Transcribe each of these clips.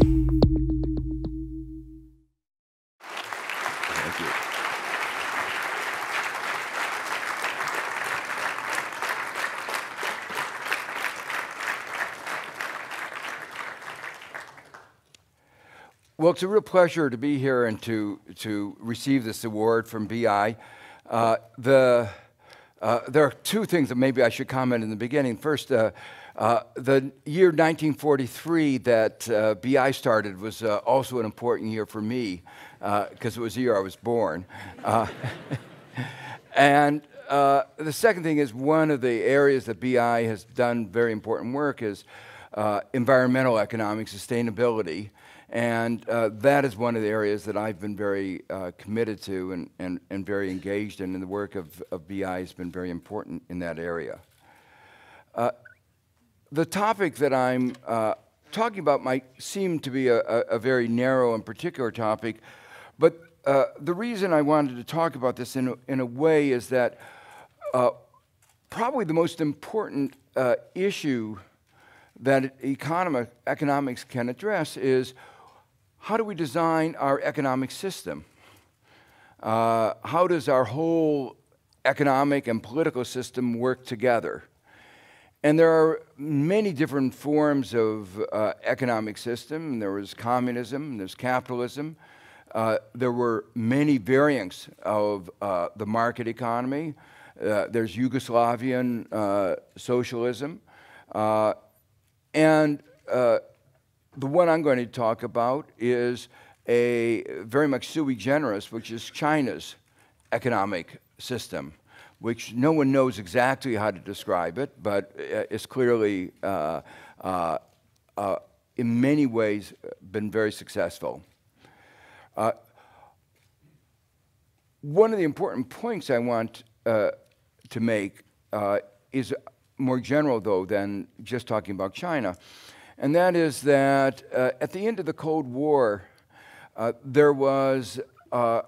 Thank you. Well, it's a real pleasure to be here and to, to receive this award from BI. Uh, the, uh, there are two things that maybe I should comment in the beginning. First, uh, uh the year 1943 that uh, BI started was uh, also an important year for me because it was the year I was born. and the second thing is one of the areas that BI has done very important work is environmental economic sustainability. And uh, that is one of the areas that I've been very uh, committed to and, and, and very engaged in, and the work of, of BI has been very important in that area. Uh, the topic that I'm uh, talking about might seem to be a, a, very narrow and particular topic, but uh, the reason I wanted to talk about this in a, in a way is that uh, probably the most important issue that economic, economics can address is how do we design our economic system? Uh, how does our whole economic and political system work together? And there are many different forms of uh, economic system. There was communism, there's capitalism. Uh, there were many variants of uh, the market economy. Uh, there's Yugoslavian uh, socialism. and the one I'm going to talk about is a very much sui generis, which is China's economic system, which no one knows exactly how to describe it, but it's clearly, uh, uh, uh, in many ways, been very successful. Uh, one of the important points I want uh, to make uh, is more general, though, than just talking about China and that is that uh, at the end of the Cold War, uh, there was, uh,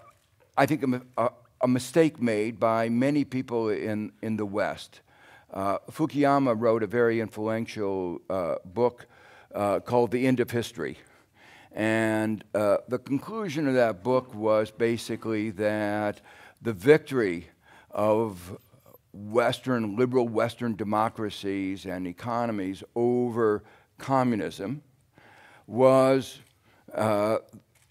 I think, a, a, mistake made by many people in, in the West. Uh, Fukuyama wrote a very influential uh, book uh, called The End of History. And the conclusion of that book was basically that the victory of Western, liberal Western democracies and economies over communism was uh,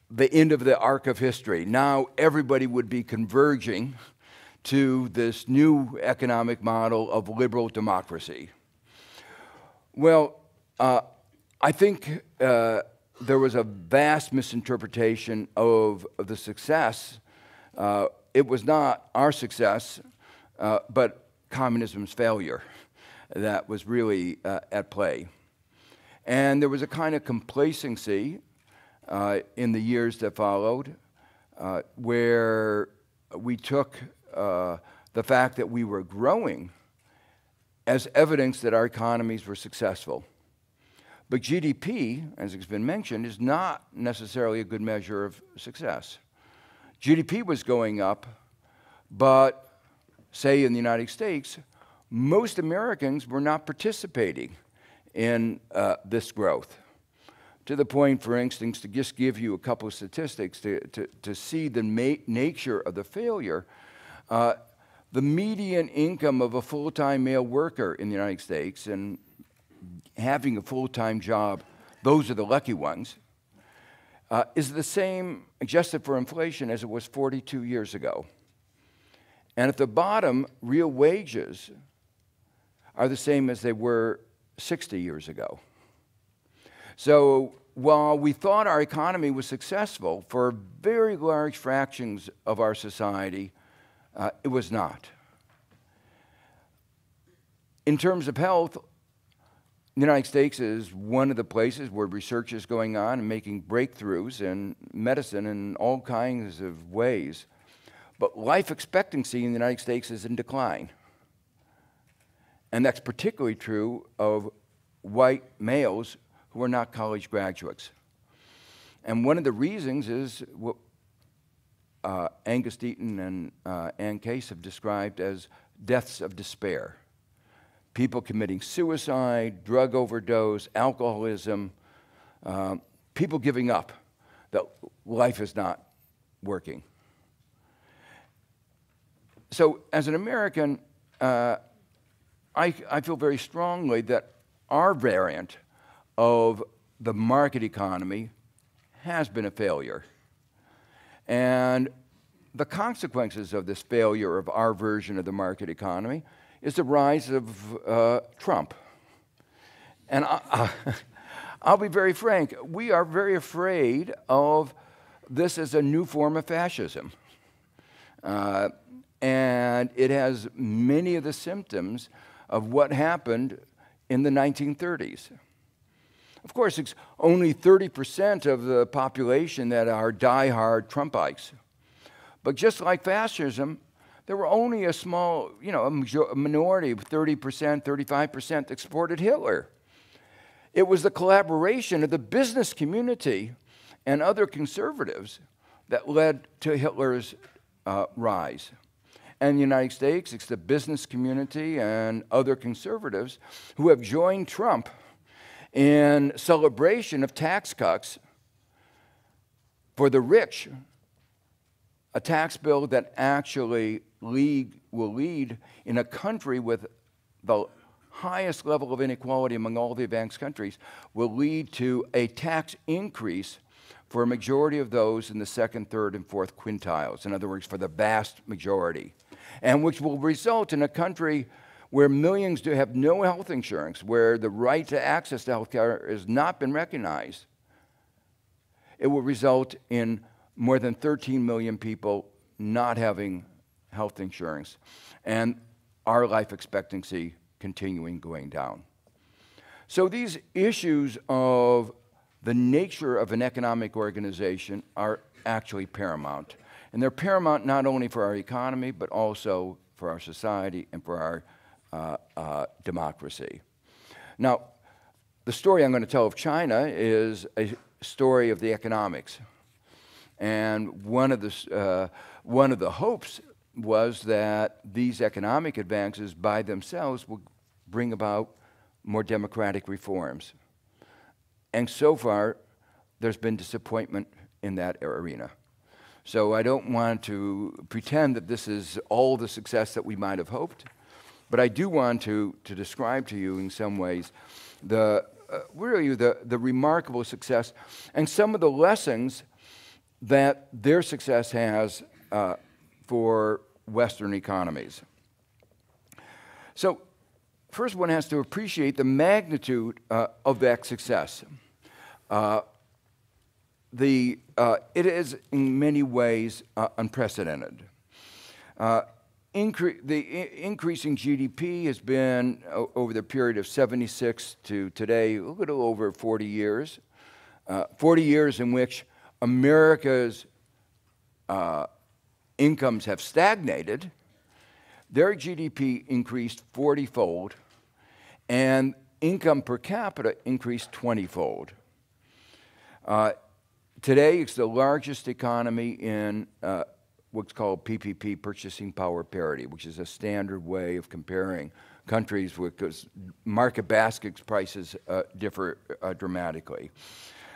the end of the arc of history. Now everybody would be converging to this new economic model of liberal democracy. Well, uh, I think uh, there was a vast misinterpretation of, of the success. Uh, it was not our success, uh, but communism's failure that was really uh, at play. And there was a kind of complacency uh, in the years that followed uh, where we took uh, the fact that we were growing as evidence that our economies were successful. But GDP, as has been mentioned, is not necessarily a good measure of success. GDP was going up, but say in the United States, most Americans were not participating in uh, this growth. To the point, for instance, to just give you a couple of statistics to, to, to see the nature of the failure, uh, the median income of a full time male worker in the United States and having a full time job, those are the lucky ones, uh, is the same, adjusted for inflation, as it was 42 years ago. And at the bottom, real wages are the same as they were 60 years ago. So while we thought our economy was successful for very large fractions of our society, uh, it was not. In terms of health, the United States is one of the places where research is going on and making breakthroughs in medicine in all kinds of ways. But life expectancy in the United States is in decline. And that's particularly true of white males who are not college graduates. And one of the reasons is what uh, Angus Deaton and uh, Anne Case have described as deaths of despair. People committing suicide, drug overdose, alcoholism, uh, people giving up that life is not working. So, as an American, uh, I, I feel very strongly that our variant of the market economy has been a failure. And the consequences of this failure of our version of the market economy is the rise of uh, Trump. And I, will be very frank, we are very afraid of this as a new form of fascism. Uh, and it has many of the symptoms of what happened in the 1930s. Of course, it's only 30% of the population that are die-hard Trumpites. But just like fascism, there were only a small, you know, a minority, 30%, 35% that supported Hitler. It was the collaboration of the business community and other conservatives that led to Hitler's uh, rise. And the United States, it's the business community and other conservatives who have joined Trump in celebration of tax cuts for the rich, a tax bill that actually lead, will lead in a country with the highest level of inequality among all the advanced countries, will lead to a tax increase for a majority of those in the second, third, and fourth quintiles. In other words, for the vast majority. And which will result in a country where millions do have no health insurance, where the right to access to health care has not been recognized, it will result in more than 13 million people not having health insurance and our life expectancy continuing going down. So these issues of the nature of an economic organization are actually paramount. And they're paramount not only for our economy, but also for our society and for our uh, uh, democracy. Now, the story I'm going to tell of China is a story of the economics. And one of the, uh, one of the hopes was that these economic advances by themselves would bring about more democratic reforms. And so far, there's been disappointment in that arena. So I don't want to pretend that this is all the success that we might have hoped. But I do want to, to describe to you in some ways the, uh, really the, the remarkable success and some of the lessons that their success has uh, for Western economies. So, first, one has to appreciate the magnitude uh, of that success. Uh, the, uh, it is, in many ways, uh, unprecedented. Uh, incre- the increasing GDP has been o- over the period of 76 to today, a little over 40 years. Uh, 40 years in which America's uh, incomes have stagnated, their GDP increased 40 fold, and income per capita increased 20 fold. Uh, today, it's the largest economy in uh, what's called PPP, purchasing power parity, which is a standard way of comparing countries because market baskets prices uh, differ uh, dramatically.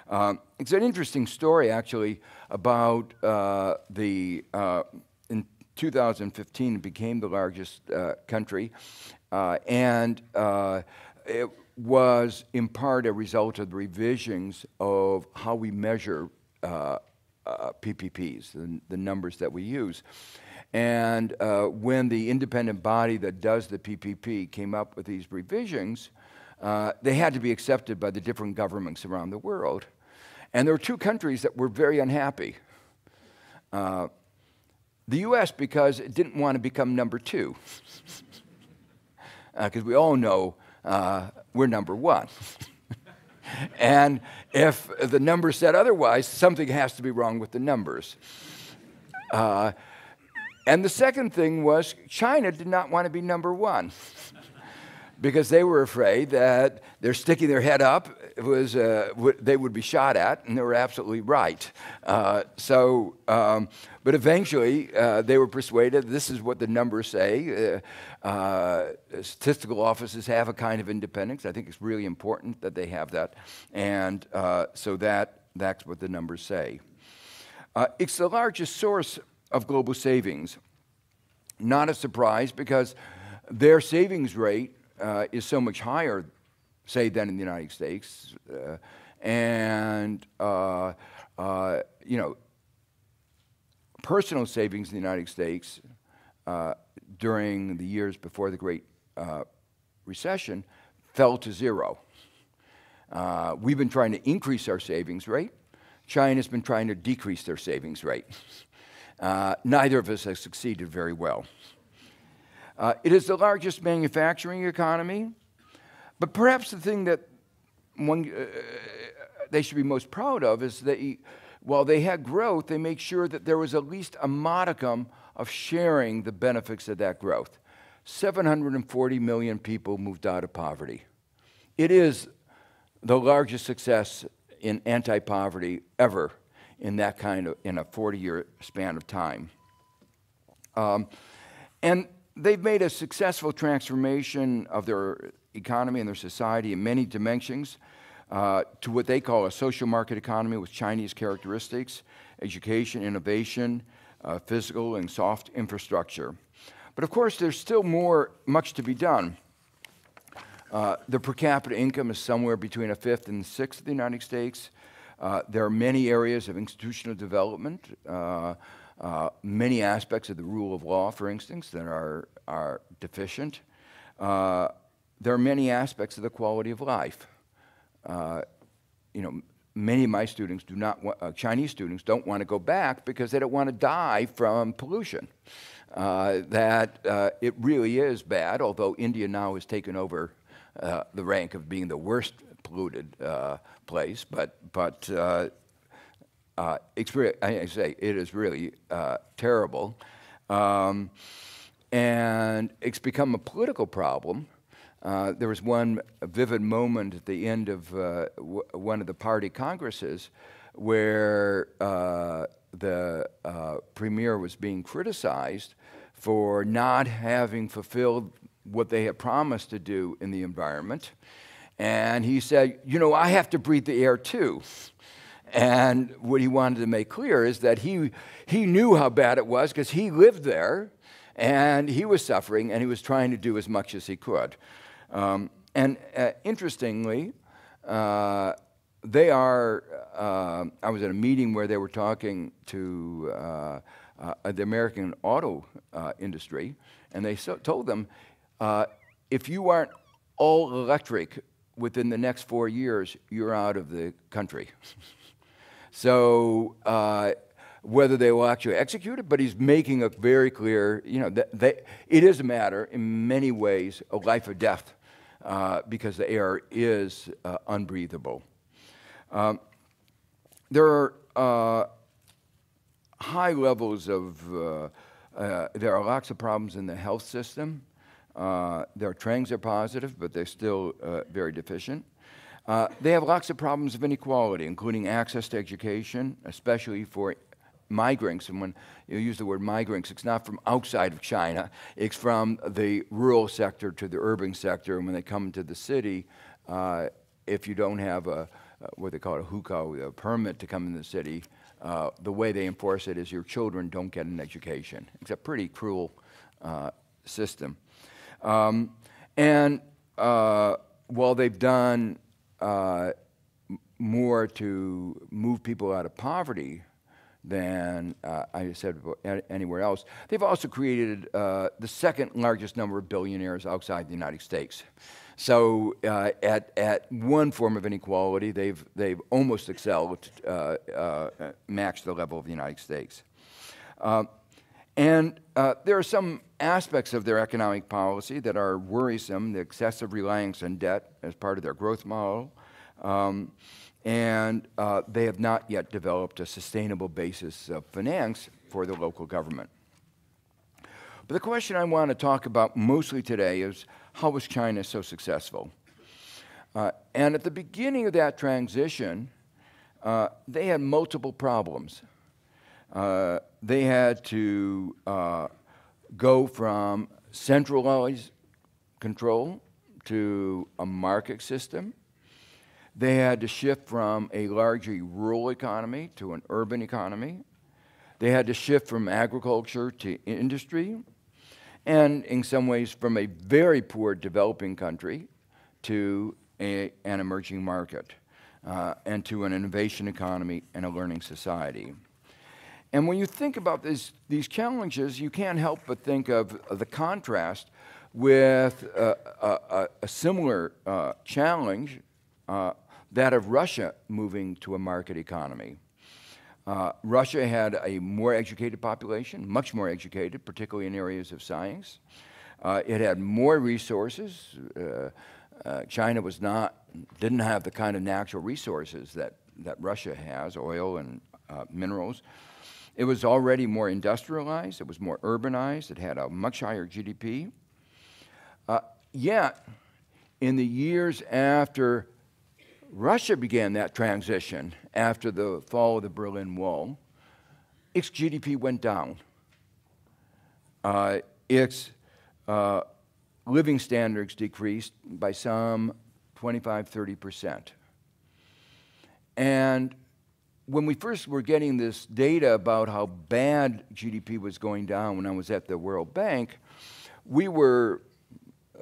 Um, it's an interesting story, actually, about uh, the uh, in 2015 it became the largest uh, country, and it was in part a result of the revisions of how we measure uh, PPPs, the, the, numbers that we use. And uh, when the independent body that does the PPP came up with these revisions, uh, they had to be accepted by the different governments around the world. And there were two countries that were very unhappy. Uh, the US, because it didn't want to become number two, because uh, we all know uh, we're number one. and if the numbers said otherwise, something has to be wrong with the numbers. Uh, and the second thing was China did not want to be number one because they were afraid that they're sticking their head up was uh, they would be shot at, and they were absolutely right. Uh, so, um, but eventually uh, they were persuaded this is what the numbers say. Uh, uh, statistical offices have a kind of independence. I think it's really important that they have that, and uh, so that that's what the numbers say. It's the largest source of global savings. Not a surprise because their savings rate is so much higher, say, than in the United States. Uh, and, uh, uh, you know, personal savings in the United States uh, during the years before the Great Recession fell to zero. we've been trying to increase our savings rate. China's been trying to decrease their savings rate. Uh, neither of us has succeeded very well. Uh, it is the largest manufacturing economy, but perhaps the thing that one, uh, they should be most proud of is that while they had growth, they make sure that there was at least a modicum of sharing the benefits of that growth. 740 million people moved out of poverty. It is the largest success in anti-poverty ever in that kind of in a 40-year span of time. Um, and they've made a successful transformation of their economy and their society in many dimensions uh, to what they call a social market economy with Chinese characteristics, education, innovation, uh, physical and soft infrastructure. But of course, there's still more, much to be done. Uh, the per capita income is somewhere between a fifth and sixth of the United States. Uh, there are many areas of institutional development, uh, uh, many aspects of the rule of law, for instance, that are, are deficient. Uh, there are many aspects of the quality of life. Uh, you know, many of my students do not, uh, Chinese students don't want to go back because they don't want to die from pollution. that it really is bad, although India now has taken over uh, the rank of being the worst polluted uh, place, but but uh, uh I say it is really uh, terrible, um, and it's become a political problem. Uh, there was one vivid moment at the end of uh, one of the party congresses where uh, the uh, premier was being criticized for not having fulfilled what they had promised to do in the environment. And he said, You know, I have to breathe the air too. And what he wanted to make clear is that he, he knew how bad it was because he lived there and he was suffering and he was trying to do as much as he could. Um, and uh, interestingly, uh, they are, uh, I was at a meeting where they were talking to uh, uh, the American auto uh, industry, and they so told them if you aren't all electric within the next four years, you're out of the country. so whether they will actually execute it, but he's making a very clear, you know, that, that it is a matter in many ways of life or death uh, because the air is uh, unbreathable. Um, there are uh, high levels of, uh, there are lots of problems in the health system. Their trends are positive, but they're still very deficient. Uh, they have lots of problems of inequality, including access to education, especially for migrants. And when you use the word migrants, it's not from outside of China, it's from the rural sector to the urban sector. And when they come to the city, uh, if you don't have a, what they call a hukou, a permit to come in the city, uh, the way they enforce it is your children don't get an education. It's a pretty cruel uh, system. Um, and uh, while they've done uh, more to move people out of poverty than uh, I said anywhere else, they've also created uh, the second largest number of billionaires outside the United States. So uh, at, at one form of inequality, they've, they've almost excelled, uh, matched the level of the United States. And uh, there are some aspects of their economic policy that are worrisome the excessive reliance on debt as part of their growth model. Um, and uh, they have not yet developed a sustainable basis of finance for the local government. But the question I want to talk about mostly today is how was China so successful? Uh, and at the beginning of that transition, uh, they had multiple problems. Uh, they had to uh, go from centralized control to a market system. They had to shift from a largely rural economy to an urban economy. They had to shift from agriculture to industry, and in some ways, from a very poor developing country to a, an emerging market, uh, and to an innovation economy and a learning society. And when you think about this, these challenges, you can't help but think of, the contrast with uh, a, a, similar uh, challenge, uh, that of Russia moving to a market economy. Uh, Russia had a more educated population, much more educated, particularly in areas of science. Uh, it had more resources. Uh, China was not, didn't have the kind of natural resources that, that Russia has, oil and minerals. It was already more industrialized, it was more urbanized, it had a much higher GDP. Uh, yet, in the years after Russia began that transition, after the fall of the Berlin Wall, its GDP went down. Uh, its uh, living standards decreased by some 25, 30 percent. And when we first were getting this data about how bad GDP was going down when I was at the World Bank, we were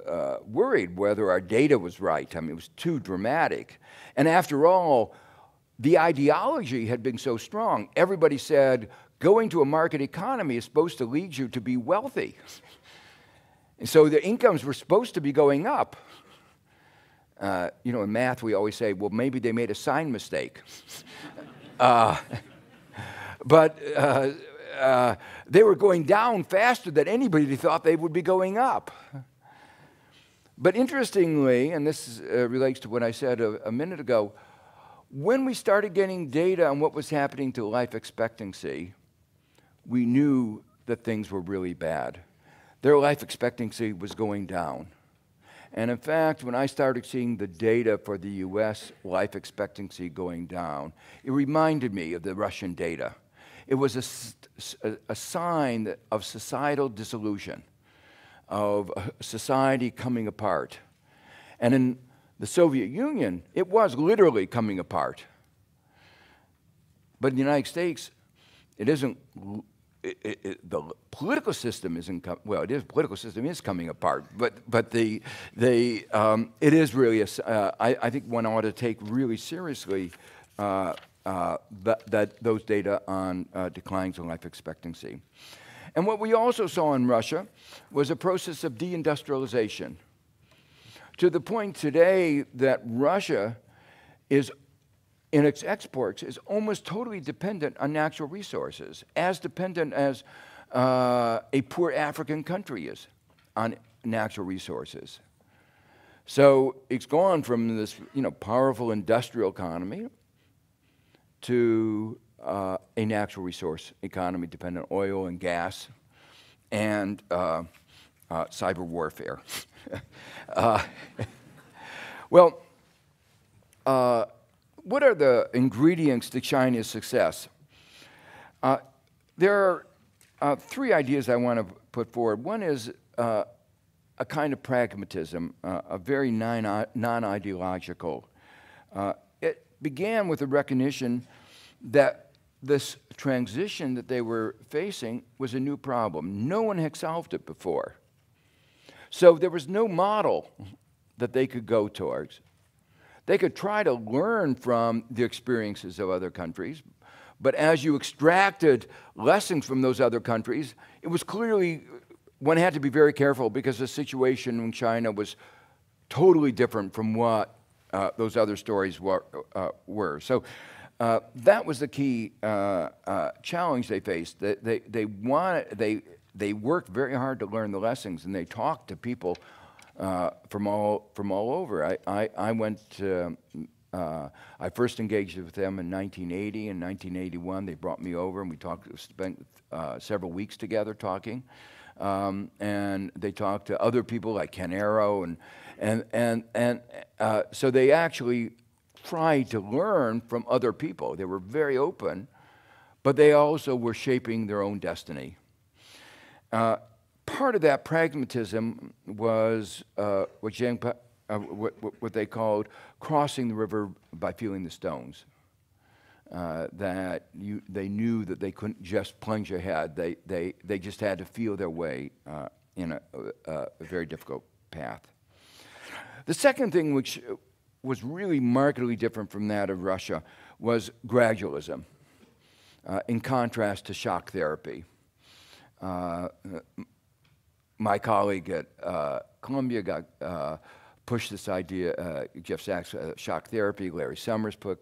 uh, worried whether our data was right. I mean, it was too dramatic. And after all, the ideology had been so strong. Everybody said going to a market economy is supposed to lead you to be wealthy. and so the incomes were supposed to be going up. Uh, you know, in math, we always say, well, maybe they made a sign mistake. uh, but uh, uh, they were going down faster than anybody thought they would be going up. But interestingly, and this uh, relates to what I said a, a minute ago, when we started getting data on what was happening to life expectancy, we knew that things were really bad. Their life expectancy was going down. And in fact, when I started seeing the data for the US life expectancy going down, it reminded me of the Russian data. It was a, a, a sign of societal dissolution of society coming apart. And in the Soviet Union, it was literally coming apart. But in the United States, it isn't, it, it, it, the political system isn't, well, it is, political system is coming apart, but, but the, the, um, it is really, a, uh, I, I think one ought to take really seriously uh, uh, that, that, those data on uh, declines in life expectancy. And what we also saw in Russia was a process of deindustrialization to the point today that Russia is in its exports is almost totally dependent on natural resources, as dependent as uh, a poor African country is on natural resources. So it's gone from this you know, powerful industrial economy to uh, a natural resource economy dependent on oil and gas and uh, uh, cyber warfare. Uh, well, uh, what are the ingredients to China's success? Uh, there are three ideas I want to put forward. One is a kind of pragmatism, a very non ideological. it began with the recognition that this transition that they were facing was a new problem. No one had solved it before. So there was no model that they could go towards. They could try to learn from the experiences of other countries, but as you extracted lessons from those other countries, it was clearly one had to be very careful because the situation in China was totally different from what uh, those other stories were. Uh, were. So uh, that was the key uh, uh, challenge they faced. They, they, they, wanted, they, they worked very hard to learn the lessons, and they talked to people uh, from, all, from all over. I, I, I went, uh, I first engaged with them in 1980 and 1981. They brought me over, and we talked, spent several weeks together talking. Um, and they talked to other people like Ken Arrow, and, and, and, and so they actually tried to learn from other people. They were very open, but they also were shaping their own destiny. Uh, part of that pragmatism was uh, what uh, what, what they called crossing the river by feeling the stones. Uh, that you, they knew that they couldn't just plunge ahead. They, they, they just had to feel their way uh, in a, a, a, very difficult path. The second thing, which was really markedly different from that of Russia, was gradualism, uh, in contrast to shock therapy. Uh, my colleague at uh, Columbia got uh, pushed this idea, uh, Jeff Sachs, uh, shock therapy, Larry Summers put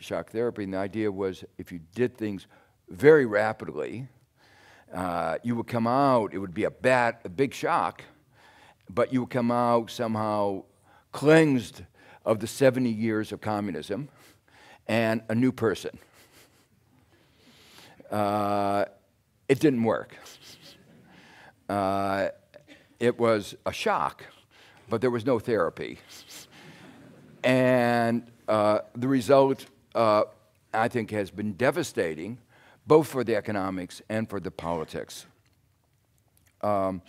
shock therapy, and the idea was if you did things very rapidly, you would come out, it would be a bad, a big shock, but you would come out somehow cleansed of the 70 years of communism and a new person. Uh, it didn't work. Uh, it was a shock, but there was no therapy. and uh, the result, uh, I think, has been devastating, both for the economics and for the politics. Um,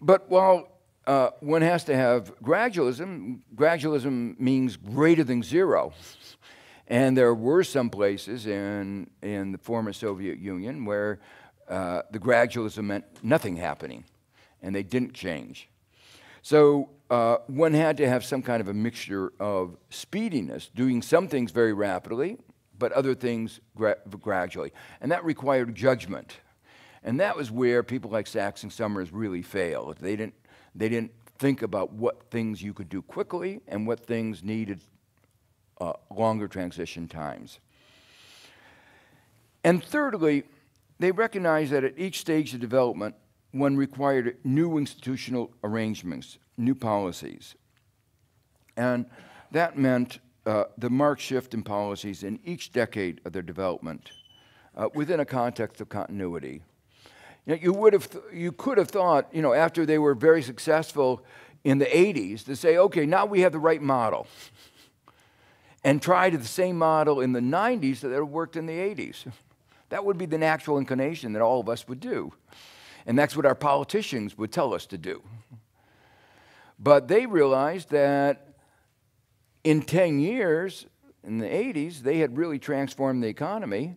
but while uh, one has to have gradualism, gradualism means greater than zero. And there were some places in, in the former Soviet Union where uh, the gradualism meant nothing happening, and they didn't change. So uh, one had to have some kind of a mixture of speediness, doing some things very rapidly, but other things gra- gradually. And that required judgment. And that was where people like and Summers really failed. They didn't, they didn't think about what things you could do quickly and what things needed uh, longer transition times. And thirdly, they recognized that at each stage of development, one required new institutional arrangements, new policies. And that meant uh, the marked shift in policies in each decade of their development uh, within a context of continuity. You, you, would have you could have thought, you know, after they were very successful in the 80s, to say, okay, now we have the right model. and tried the same model in the 90s that worked in the 80s. That would be the natural inclination that all of us would do. And that's what our politicians would tell us to do. But they realized that in 10 years, in the 80s, they had really transformed the economy.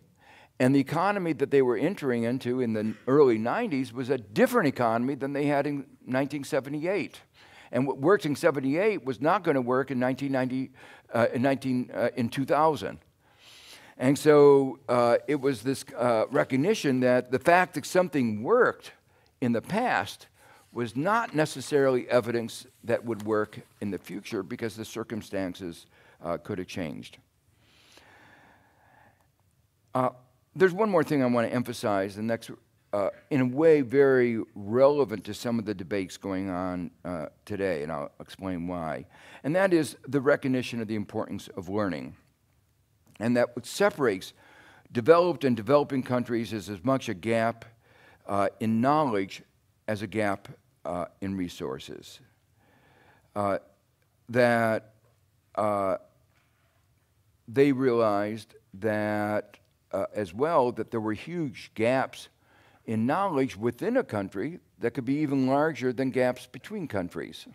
And the economy that they were entering into in the early 90s was a different economy than they had in 1978. And what worked in 78 was not going to work in 1990, uh, in, 19, uh, in 2000. And so uh, it was this uh, recognition that the fact that something worked in the past was not necessarily evidence that would work in the future because the circumstances uh, could have changed. There's one more thing I want to emphasize, and that's uh, in a way very relevant to some of the debates going on uh, today, and I'll explain why. And that is the recognition of the importance of learning and that what separates developed and developing countries is as much a gap uh, in knowledge as a gap uh, in resources. Uh, that uh, they realized that uh, as well that there were huge gaps in knowledge within a country that could be even larger than gaps between countries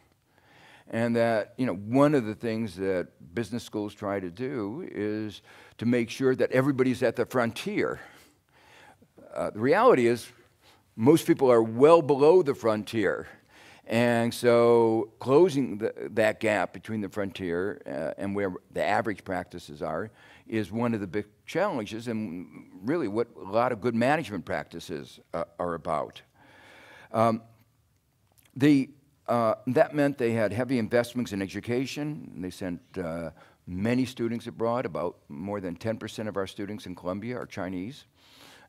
and that you know one of the things that business schools try to do is to make sure that everybody's at the frontier. Uh, the reality is, most people are well below the frontier. And so, closing the, that gap between the frontier uh, and where the average practices are is one of the big challenges, and really what a lot of good management practices uh, are about. Um, the uh, that meant they had heavy investments in education. They sent uh, many students abroad. About more than 10% of our students in Columbia are Chinese.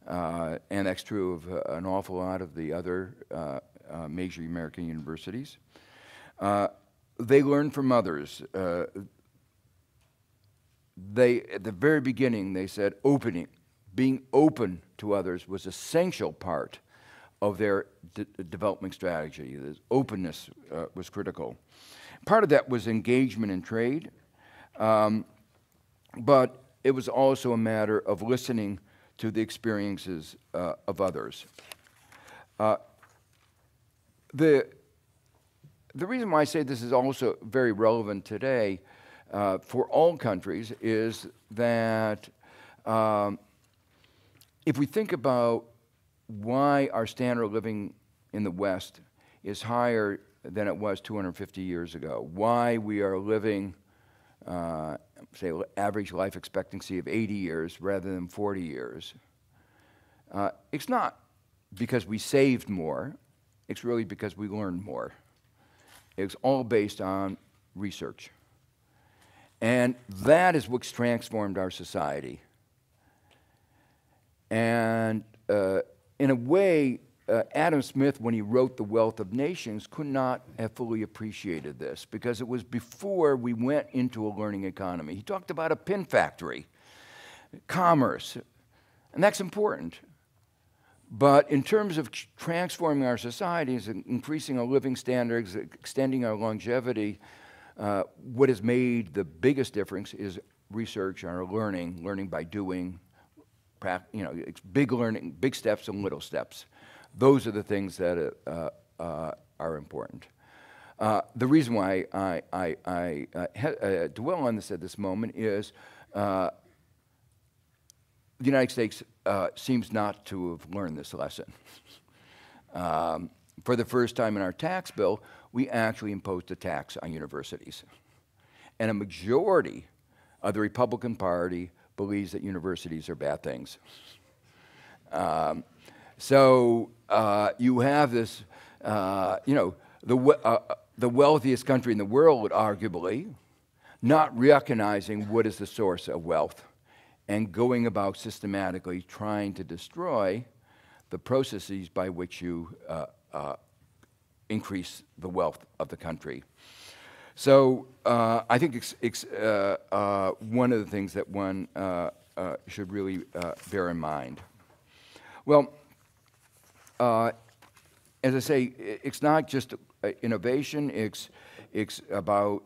Uh, and that's true of uh, an awful lot of the other uh, uh, major American universities. they learn from others. they, at the very beginning, they said opening, being open to others was essential part of their de- development strategy. The openness uh, was critical. Part of that was engagement in trade, um, but it was also a matter of listening to the experiences uh, of others. Uh, the, the reason why I say this is also very relevant today uh, for all countries is that um, if we think about why our standard of living in the West is higher than it was 250 years ago, why we are living, uh, say, average life expectancy of 80 years rather than 40 years, uh, it's not because we saved more, it's really because we learn more. It's all based on research. And that is what's transformed our society. And uh, in a way, uh, Adam Smith, when he wrote The Wealth of Nations, could not have fully appreciated this because it was before we went into a learning economy. He talked about a pin factory, commerce, and that's important. But in terms of transforming our societies, increasing our living standards, extending our longevity, uh, what has made the biggest difference is research and our learning, learning by doing, you know, big learning, big steps and little steps. Those are the things that uh, uh, are important. Uh, the reason why I, I, I uh, dwell on this at this moment is uh, the United States uh, seems not to have learned this lesson. um, for the first time in our tax bill, we actually imposed a tax on universities. And a majority of the Republican Party believes that universities are bad things. Um, so uh, you have this, uh, you know, the, uh, the wealthiest country in the world, arguably, not recognizing what is the source of wealth and going about systematically trying to destroy the processes by which you uh, uh, increase the wealth of the country. So uh, I think uh, uh, one of the things that one uh, should really bear in mind. Well, as I say, it's not just innovation, it's, it's about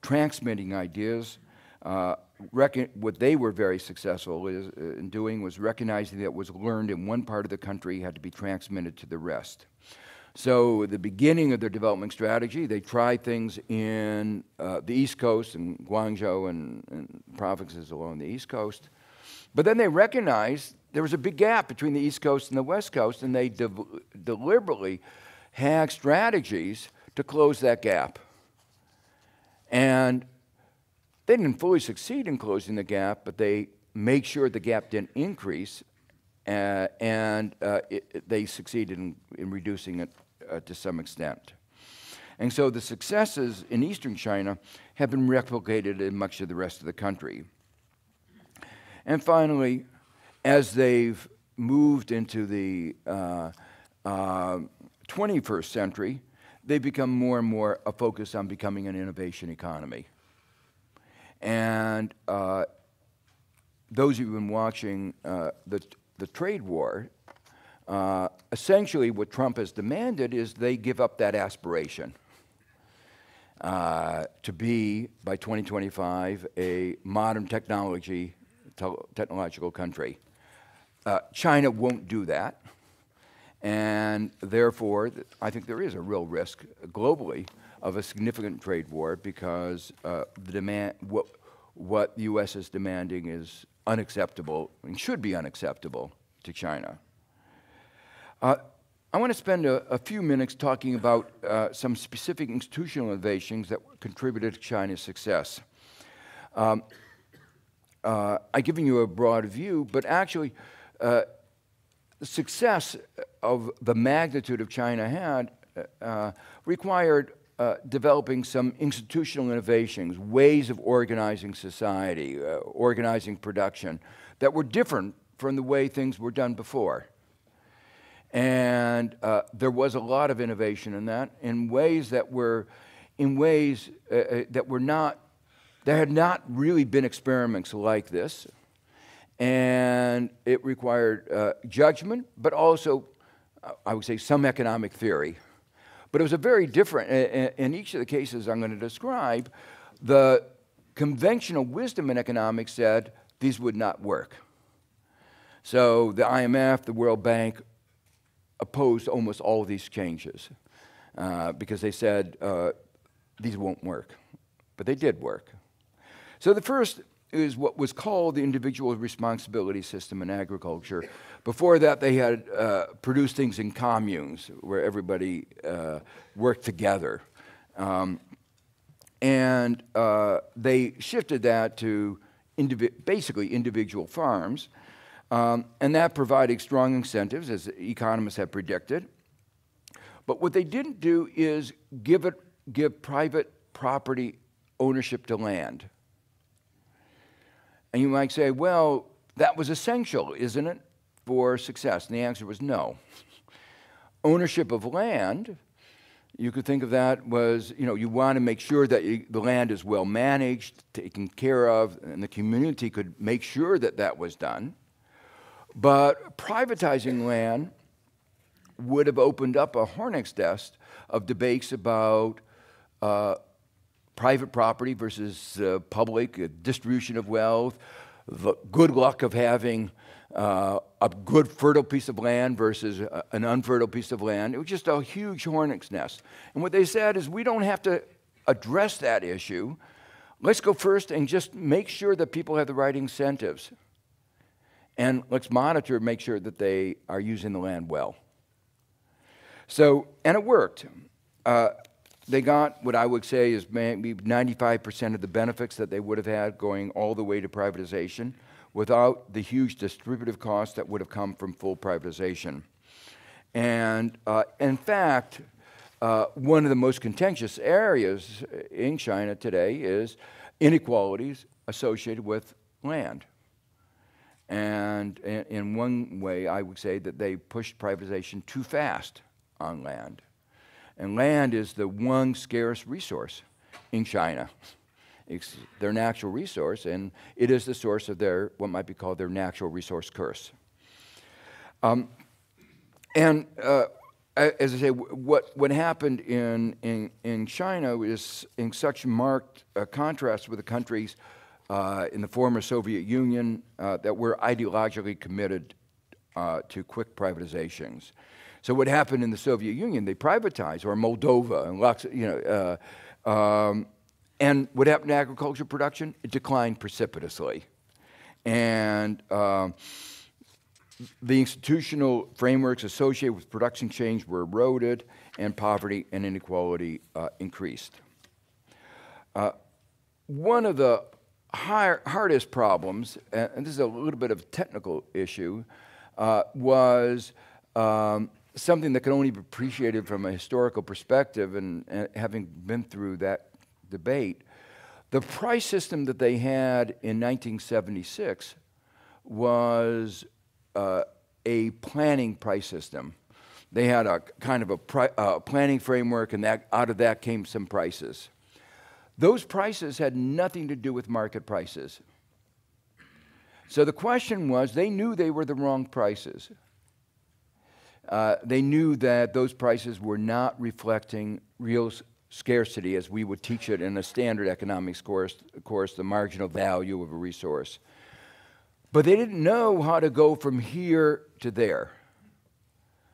transmitting ideas, uh, what they were very successful is, uh, in doing was recognizing that what was learned in one part of the country had to be transmitted to the rest. So, the beginning of their development strategy, they tried things in uh, the East Coast and Guangzhou and, and, provinces along the East Coast. But then they recognized there was a big gap between the East Coast and the West Coast, and they de deliberately had strategies to close that gap. And they didn't fully succeed in closing the gap, but they made sure the gap didn't increase, uh, and uh, it, they succeeded in, in reducing it uh, to some extent. And so the successes in eastern China have been replicated in much of the rest of the country. And finally, as they've moved into the 21st uh, uh, century, they become more and more a focus on becoming an innovation economy. And uh, those who've been watching uh, the, the trade war, uh, essentially what Trump has demanded is they give up that aspiration uh, to be, by 2025, a modern technology, te technological country. Uh, China won't do that. And therefore, I think there is a real risk globally of a significant trade war because uh, the demand, what, what the U.S. is demanding is unacceptable and should be unacceptable to China. Uh, I want to spend a, a, few minutes talking about uh, some specific institutional innovations that contributed to China's success. Um, uh, I've given you a broad view, but actually, uh, the success of the magnitude of China had uh, required uh, developing some institutional innovations, ways of organizing society, uh, organizing production that were different from the way things were done before. And uh, there was a lot of innovation in that, in ways that were, in ways uh, uh, that were not, there had not really been experiments like this. And it required judgment, but also, I would say, some economic theory. But it was a very different, in each of the cases I'm going to describe, the conventional wisdom in economics said these would not work. So the IMF, the World Bank opposed almost all of these changes. uh, because they said uh, these won't work. But they did work. So the first is what was called the individual responsibility system in agriculture. Before that, they had uh, produced things in communes where everybody uh, worked together. Um, and uh, they shifted that to indivi- basically individual farms. Um, and that provided strong incentives, as economists have predicted. But what they didn't do is give, it, give private property ownership to land. And you might say, well, that was essential, isn't it, for success? And the answer was no. Ownership of land, you could think of that was, you know, you want to make sure that you, the land is well managed, taken care of, and the community could make sure that that was done. But privatizing land would have opened up a hornet's nest of debates about uh, private property versus uh, public, uh, distribution of wealth, the good luck of having uh, a good fertile piece of land versus a, an unfertile piece of land. It was just a huge hornet's nest. And what they said is we don't have to address that issue. Let's go first and just make sure that people have the right incentives. And let's monitor, make sure that they are using the land well. So, and it worked. Uh, they got what I would say is maybe 95% of the benefits that they would have had going all the way to privatization without the huge distributive costs that would have come from full privatization. And uh, in fact, uh, one of the most contentious areas in China today is inequalities associated with land. And in one way, I would say that they pushed privatization too fast on land. And land is the one scarce resource in China. It's their natural resource, and it is the source of their, what might be called their natural resource curse. Um, and uh, as I say, what, what happened in, in, in China is in such marked uh, contrast with the countries uh, in the former Soviet Union uh, that were ideologically committed uh, to quick privatizations. So what happened in the Soviet Union? They privatized, or Moldova, and you know. Uh, um, and what happened to agriculture production? It declined precipitously, and um, the institutional frameworks associated with production change were eroded, and poverty and inequality uh, increased. Uh, one of the higher, hardest problems, and this is a little bit of a technical issue, uh, was um, something that can only be appreciated from a historical perspective and, and having been through that debate. The price system that they had in 1976 was uh, a planning price system. They had a kind of a uh, planning framework, and that, out of that came some prices. Those prices had nothing to do with market prices. So the question was they knew they were the wrong prices. Uh, they knew that those prices were not reflecting real scarcity as we would teach it in a standard economics course, course, the marginal value of a resource. But they didn't know how to go from here to there.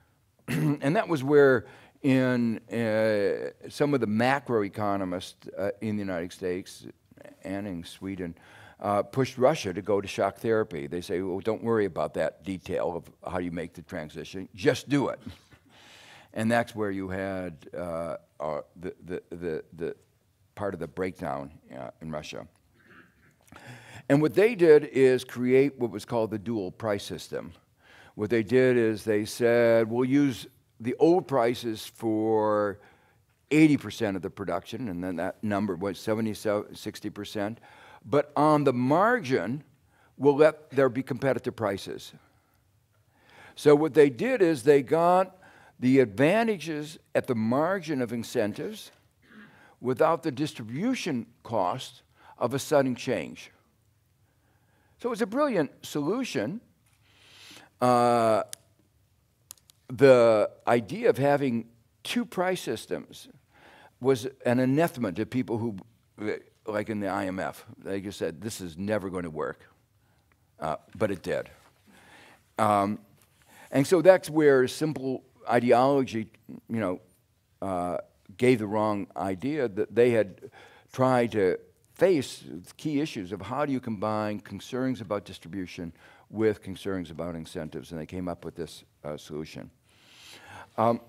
and that was where, in uh, some of the macroeconomists uh, in the United States and in Sweden, uh, pushed Russia to go to shock therapy. They say, well, don't worry about that detail of how you make the transition, just do it. and that's where you had uh, uh, the, the, the, the, part of the breakdown uh, in Russia. And what they did is create what was called the dual price system. What they did is they said, we'll use the old prices for 80% of the production, and then that number was 70, 60%. But on the margin, we'll let there be competitive prices. So what they did is they got the advantages at the margin of incentives without the distribution cost of a sudden change. So it was a brilliant solution. Uh, the idea of having two price systems was an anathema to people who like in the IMF. They just said, this is never going to work. Uh, but it did. Um, and so that's where simple ideology, you know, uh, gave the wrong idea that they had tried to face key issues of how do you combine concerns about distribution with concerns about incentives, and they came up with this uh, solution. Um,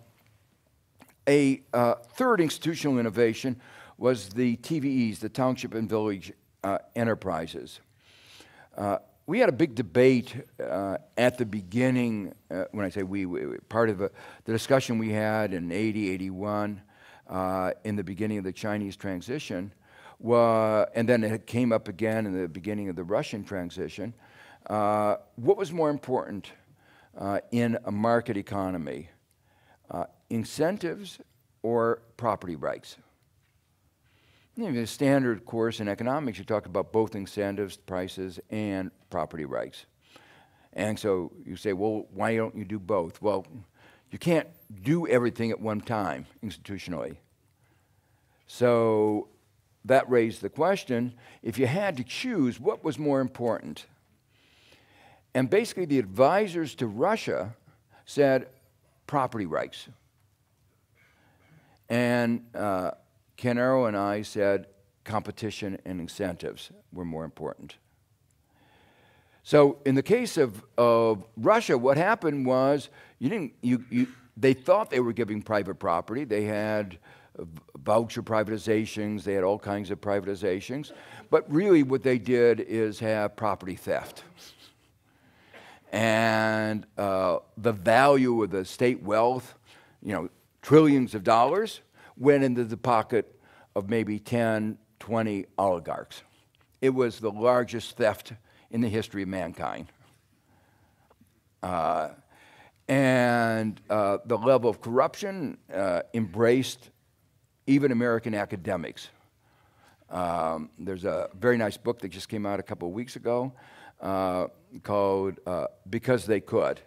a uh, third institutional innovation was the TVEs, the Township and Village uh, Enterprises. Uh, we had a big debate uh, at the beginning, uh, when I say we, we part of the, the, discussion we had in 80, 81, uh, in the beginning of the Chinese transition, and then it came up again in the beginning of the Russian transition. Uh, what was more important in a market economy? incentives or property rights? In the standard course in economics, you talk about both incentives, prices, and property rights. And so you say, well, why don't you do both? Well, you can't do everything at one time institutionally. So that raised the question if you had to choose, what was more important? And basically, the advisors to Russia said property rights. And uh, Ken Arrow and I said competition and incentives were more important. So in the case of, of Russia, what happened was you didn't, you, you, they thought they were giving private property. They had voucher privatizations, they had all kinds of privatizations. But really, what they did is have property theft. And uh, the value of the state wealth, you know, trillions of dollars, went into the pocket of maybe 10, 20 oligarchs. It was the largest theft in the history of mankind. Uh, and uh, the level of corruption uh, embraced even American academics. Um, there's a very nice book that just came out a couple of weeks ago uh, called uh, Because They Could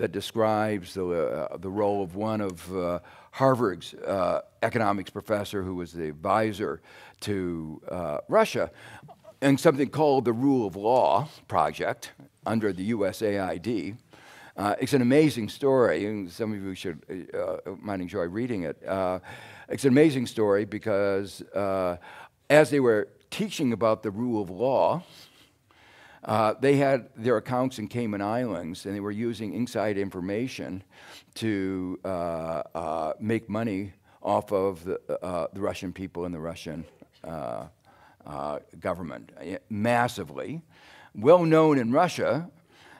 that describes the, uh, the role of one of uh, Harvard's uh, economics professor who was the advisor to uh, Russia and something called the Rule of Law Project under the USAID. Uh, it's an amazing story, and some of you should uh, might enjoy reading it. it's an amazing story because as they were teaching about the rule of law, uh, they had their accounts in Cayman Islands, and they were using inside information to uh, uh, make money off of the, uh, the, Russian people and the Russian uh, uh, government massively. Well known in Russia,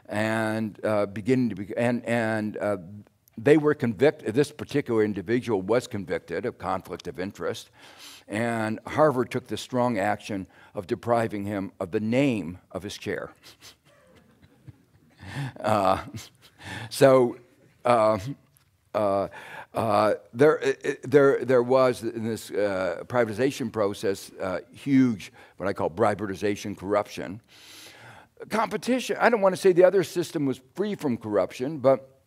and beginning to be, and, and they were convicted, this particular individual was convicted of conflict of interest, and Harvard took the strong action of depriving him of the name of his chair. uh, so uh, uh, uh there, there, there was in this uh, privatization process uh, huge, what I call briberization, corruption. Competition, I don't want to say the other system was free from corruption, but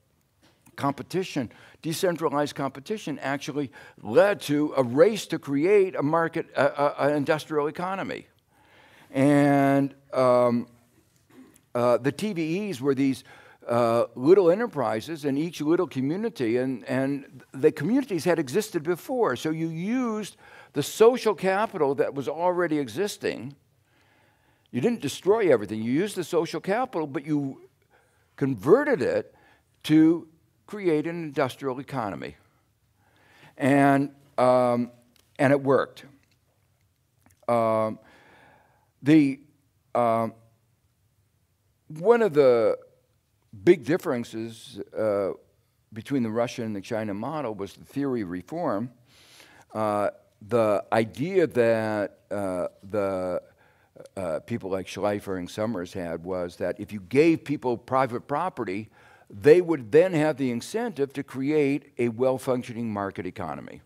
competition, decentralized competition, actually led to a race to create a market, an industrial economy. And um, uh, the TVEs were these uh, little enterprises in each little community, and, and the communities had existed before. So you used the social capital that was already existing. You didn't destroy everything, you used the social capital, but you converted it to create an industrial economy. And, um, and it worked. Um, the, um, one of the big differences uh, between the Russian and the China model was the theory of reform. Uh, the idea that uh, the uh, people like Shleifer and Summers had was that if you gave people private property, they would then have the incentive to create a well functioning market economy.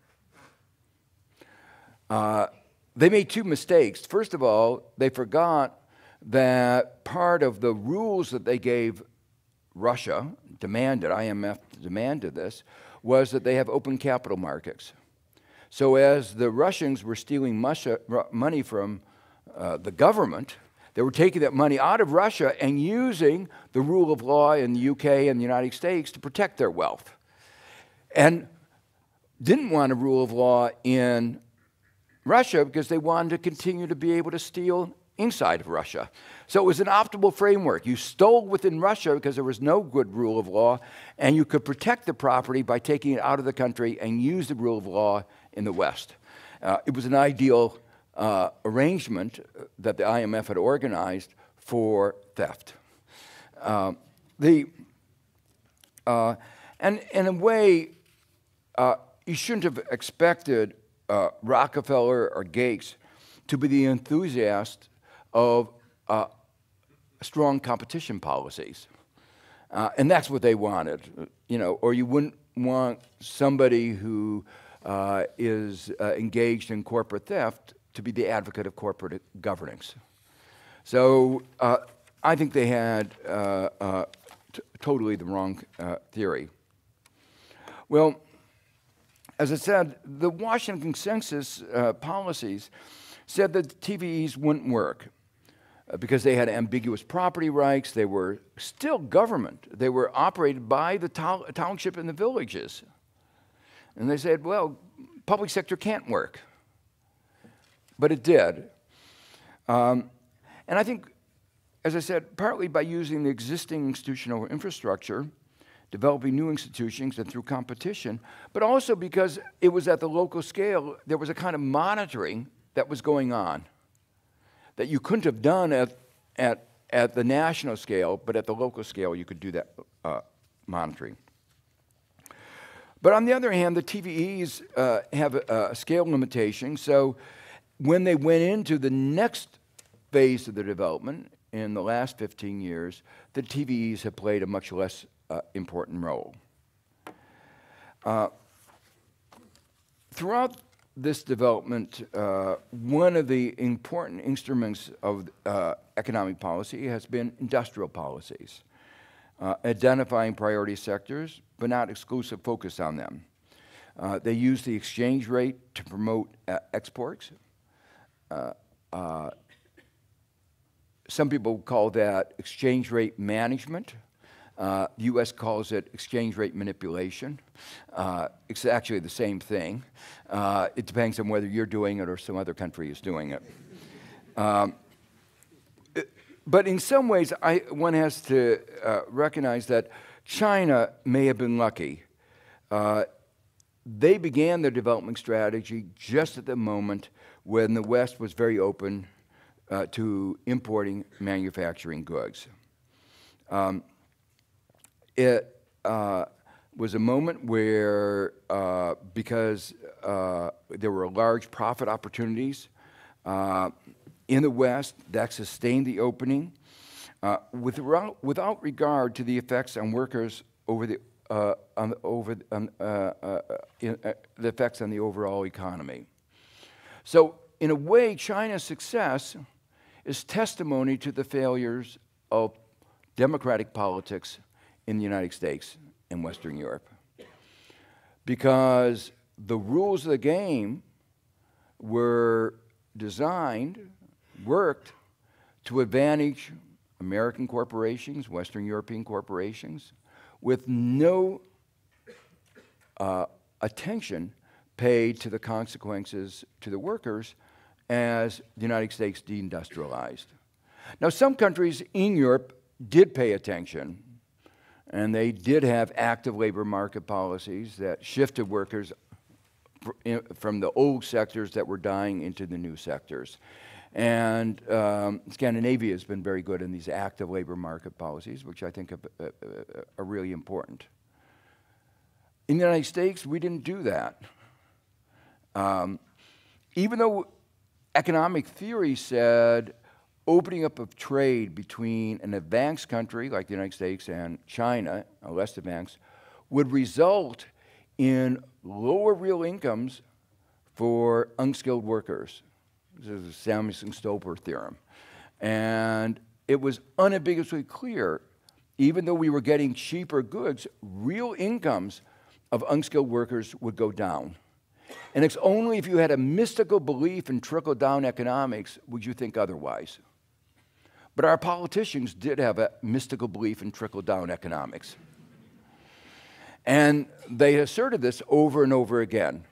Uh, they made two mistakes. First of all, they forgot that part of the rules that they gave Russia, demanded, IMF demanded this, was that they have open capital markets. So as the Russians were stealing money from uh, the government, they were taking that money out of Russia and using the rule of law in the UK and the United States to protect their wealth. And didn't want a rule of law in Russia because they wanted to continue to be able to steal inside of Russia. So it was an optimal framework. You stole within Russia because there was no good rule of law, and you could protect the property by taking it out of the country and use the rule of law in the West. Uh, it was an ideal uh, arrangement that the IMF had organized for theft. Uh, the, uh, and in a way, uh, you shouldn't have expected uh, Rockefeller or Gates to be the enthusiast of uh, strong competition policies. And that's what they wanted, you know, or you wouldn't want somebody who uh, is uh, engaged in corporate theft to be the advocate of corporate governance. So uh, I think they had uh, totally the wrong theory. Well, as I said, the Washington consensus uh, policies said that TVEs wouldn't work uh, because they had ambiguous property rights. They were still government. They were operated by the to township and the villages. And they said, well, public sector can't work. But it did. Um, and I think, as I said, partly by using the existing institutional infrastructure, developing new institutions and through competition, but also because it was at the local scale, there was a kind of monitoring that was going on that you couldn't have done at, at, at the national scale, but at the local scale, you could do that uh, monitoring. But on the other hand, the TVEs uh, have a, a scale limitation, so when they went into the next phase of the development in the last 15 years, the TVEs have played a much less uh, important role. Uh, throughout this development, uh, one of the important instruments of uh, economic policy has been industrial policies, uh, identifying priority sectors, but not exclusive focus on them. Uh, they use the exchange rate to promote exports. Some people call that exchange rate management. Uh, the U.S. calls it exchange rate manipulation. Uh, it's actually the same thing. Uh, it depends on whether you're doing it or some other country is doing it. Um, but in some ways, I, one has to uh, recognize that China may have been lucky. Uh, they began their development strategy just at the moment when the West was very open uh, to importing manufacturing goods. Um, it uh, was a moment where, uh, because uh, there were large profit opportunities uh, in the West, that sustained the opening uh, without, without regard to the effects on workers over the on, over on, in, the effects on the overall economy. So, in a way, China's success is testimony to the failures of democratic politics in the United States and Western Europe. Because the rules of the game were designed, worked to advantage American corporations, Western European corporations, with no uh, attention paid to the consequences to the workers as the United States deindustrialized. Now, some countries in Europe did pay attention and they did have active labor market policies that shifted workers from the old sectors that were dying into the new sectors. And um, Scandinavia has been very good in these active labor market policies, which I think are, uh, uh, are really important. In the United States, we didn't do that. Um, even though economic theory said opening up of trade between an advanced country like the United States and China, a less advanced, would result in lower real incomes for unskilled workers. This is the Samuelson Stolper theorem. And it was unambiguously clear, even though we were getting cheaper goods, real incomes of unskilled workers would go down. And it's only if you had a mystical belief in trickle down economics would you think otherwise. But our politicians did have a mystical belief in trickle down economics. And they asserted this over and over again.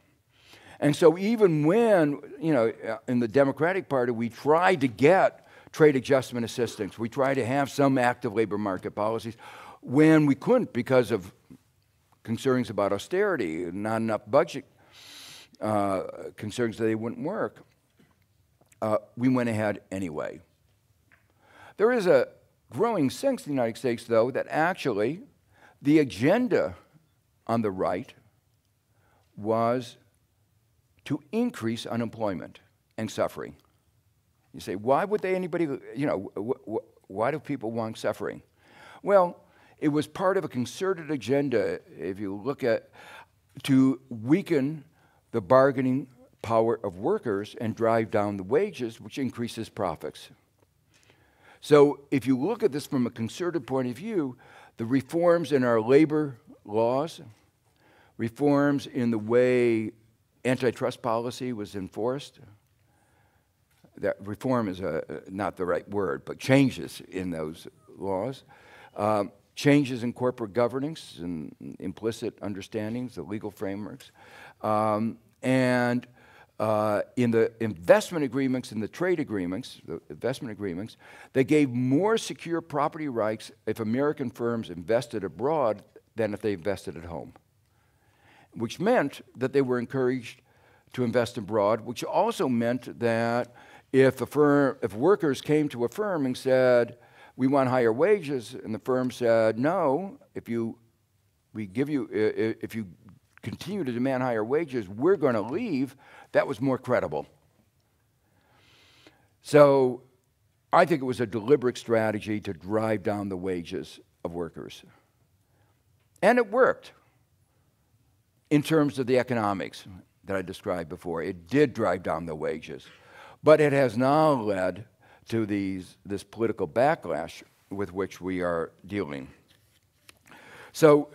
And so even when, you know, uh, in the Democratic Party, we tried to get trade adjustment assistance, we tried to have some active labor market policies, when we couldn't because of concerns about austerity, not enough budget uh, concerns that they wouldn't work, uh, we went ahead anyway. There is a growing sense in the United States, though, that actually the agenda on the right was to increase unemployment and suffering. You say, why would they anybody, you know, wh- wh- why do people want suffering? Well, it was part of a concerted agenda, if you look at, to weaken the bargaining power of workers and drive down the wages, which increases profits. So, if you look at this from a concerted point of view, the reforms in our labor laws, reforms in the way antitrust policy was enforced, that reform is a, not the right word, but changes in those laws, um, changes in corporate governance and implicit understandings, the legal frameworks, um, and uh, in the investment agreements and the trade agreements, the investment agreements, they gave more secure property rights if American firms invested abroad than if they invested at home, which meant that they were encouraged to invest abroad, which also meant that if a firm, if workers came to a firm and said, "We want higher wages," and the firm said, "No, if you, we give you, if you continue to demand higher wages, we're going to uh-huh. leave," that was more credible. So, I think it was a deliberate strategy to drive down the wages of workers. And it worked in terms of the economics that I described before. It did drive down the wages. But it has now led to these, this political backlash with which we are dealing. So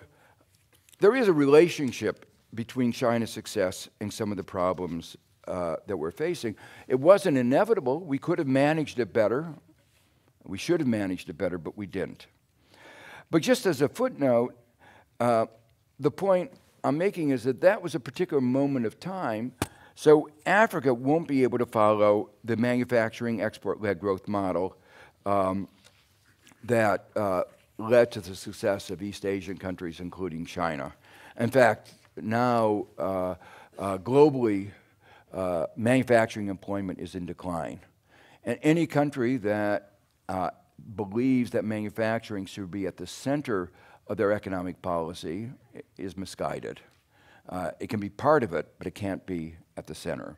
there is a relationship between China's success and some of the problems uh, that we're facing. It wasn't inevitable. We could have managed it better. We should have managed it better, but we didn't. But just as a footnote, uh, the point I'm making is that that was a particular moment of time. So Africa won't be able to follow the manufacturing export led growth model um, that uh, led to the success of East Asian countries, including China. In fact, now uh, uh, globally, uh, manufacturing employment is in decline. And any country that uh, believes that manufacturing should be at the center of their economic policy is misguided. Uh, it can be part of it, but it can't be at the center.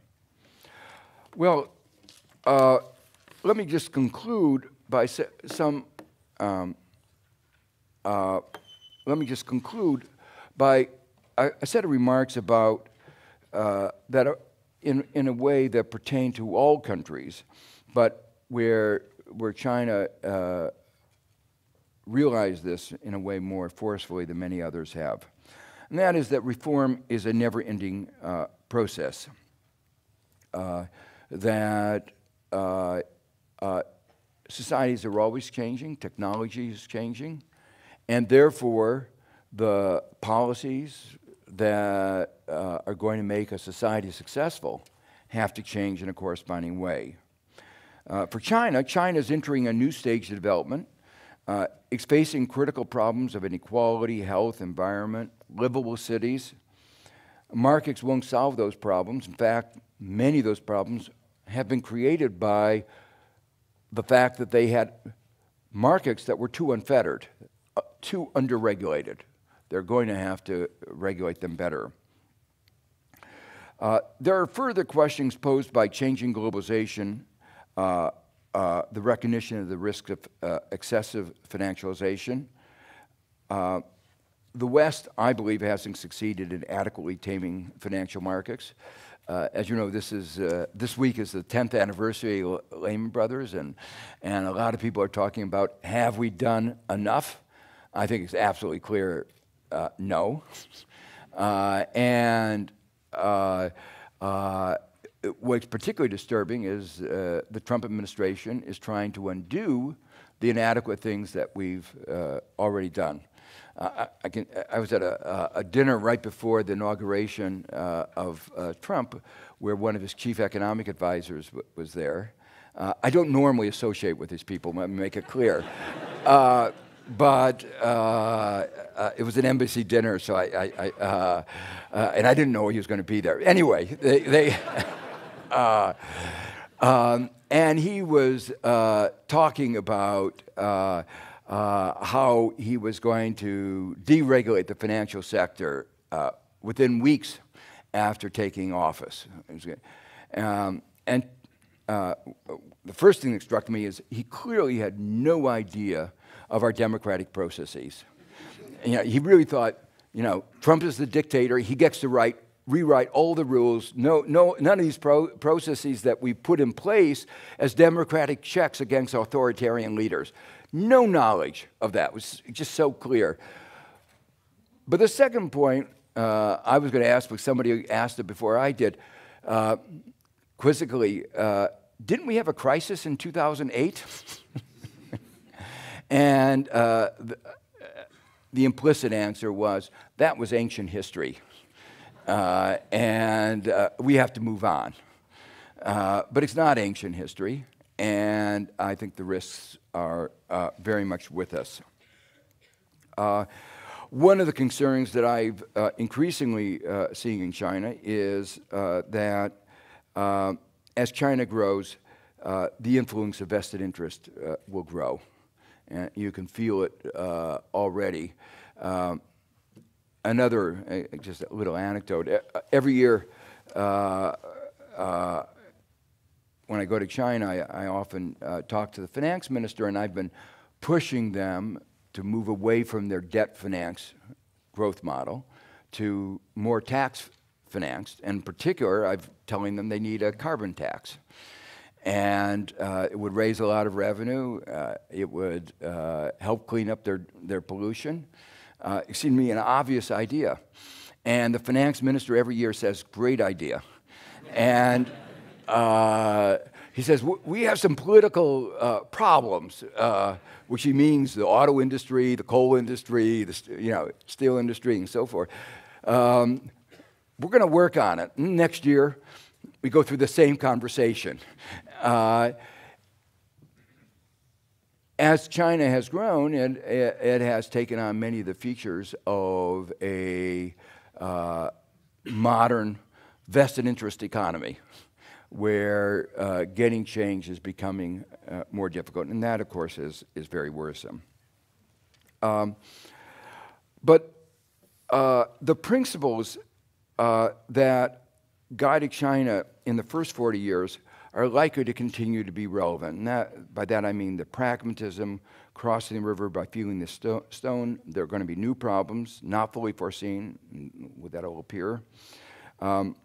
Well, uh, let me just conclude by some. Um, uh, let me just conclude by a, a set of remarks about uh, that, in in a way that pertain to all countries, but where where China uh, realize this in a way more forcefully than many others have. And that is that reform is a never ending uh, process. Uh, that uh, uh, societies are always changing, technology is changing, and therefore the policies that uh, are going to make a society successful have to change in a corresponding way. Uh, for China, China is entering a new stage of development uh, it's facing critical problems of inequality, health, environment, livable cities. Markets won't solve those problems. In fact, many of those problems have been created by the fact that they had markets that were too unfettered, too underregulated. They're going to have to regulate them better. Uh, there are further questions posed by changing globalization uh, uh, the recognition of the risk of uh, excessive financialization. Uh, the West, I believe, hasn't succeeded in adequately taming financial markets. Uh, as you know, this is uh, this week is the 10th anniversary of Lehman Brothers, and and a lot of people are talking about have we done enough? I think it's absolutely clear, no. and what's particularly disturbing is uh, the Trump administration is trying to undo the inadequate things that we've uh, already done. Uh, I, I, can, I was at a, a, dinner right before the inauguration uh, of uh, Trump, where one of his chief economic advisors was there. Uh, I don't normally associate with these people, let me make it clear. Uh, but uh, it was an embassy dinner, so I, I, I and I didn't know he was going to be there. Anyway, they, they um, and he was talking about uh, how he was going to deregulate the financial sector uh, within weeks after taking office. Um, and uh, the first thing that struck me is he clearly had no idea of our democratic processes. You know, he really thought, you know, Trump is the dictator, he gets to write, rewrite all the rules. No, no, none of these pro processes that we put in place as democratic checks against authoritarian leaders no knowledge of that. It was just so clear. But the second point uh, I was going to ask, but somebody asked it before I did, uh, quizzically, uh, didn't we have a crisis in 2008? and uh, the, the, implicit answer was that was ancient history. Uh, and uh, we have to move on. but it's not ancient history and I think the risks are uh, very much with us. Uh, one of the concerns that I've uh, increasingly uh, seeing in China is uh, that uh, as China grows, the influence of vested interest will grow. And you can feel it uh, already. Um, another, uh, just a little anecdote. Uh, every year, when I go to China, I, I often uh, talk to the finance minister, and I've been pushing them to move away from their debt finance growth model to more tax financed. And in particular, I'm telling them they need a carbon tax. And uh, it would raise a lot of revenue. Uh, it would uh, help clean up their, their pollution. Uh, to me an obvious idea. And the finance minister every year says, great idea. And uh, he says, We have some political uh, problems, which he means the auto industry, the coal industry, the you know, steel industry, and so forth. Um, we're going to work on it. Next year, we go through the same conversation. Uh, as China has grown, it, it, has taken on many of the features of a uh, modern vested interest economy where uh, getting change is becoming uh, more difficult. And that, of course, is, is very worrisome. Um, but uh, the principles uh, that guided China in the first 40 years are likely to continue to be relevant. That, by that I mean the pragmatism, crossing the river by feeling the sto stone. There are going to be new problems, not fully foreseen, with that will appear. Um,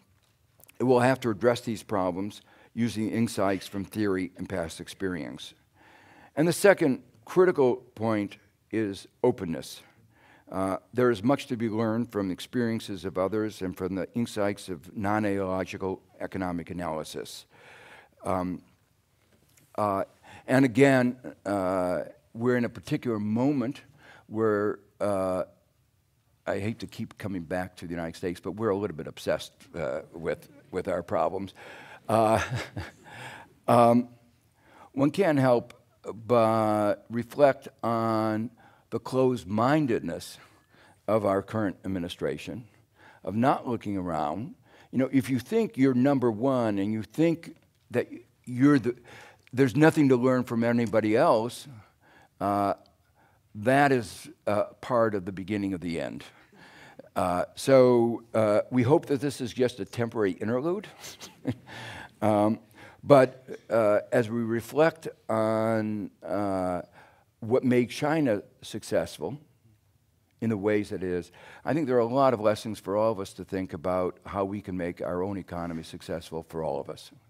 it will have to address these problems using insights from theory and past experience. And the second critical point is openness. Uh, there is much to be learned from experiences of others and from the insights of non ideological economic analysis. Um, uh, and again, uh, we're in a particular moment where uh, I hate to keep coming back to the United States, but we're a little bit obsessed uh, with with our problems. Uh, um, one can't help but reflect on the closed mindedness of our current administration, of not looking around. You know, if you think you're number one and you think that you're the, there's nothing to learn from anybody else, uh, that is uh, part of the beginning of the end. Uh, so uh, we hope that this is just a temporary interlude. um, but uh, as we reflect on uh, what made China successful in the ways it is, I think there are a lot of lessons for all of us to think about how we can make our own economy successful for all of us.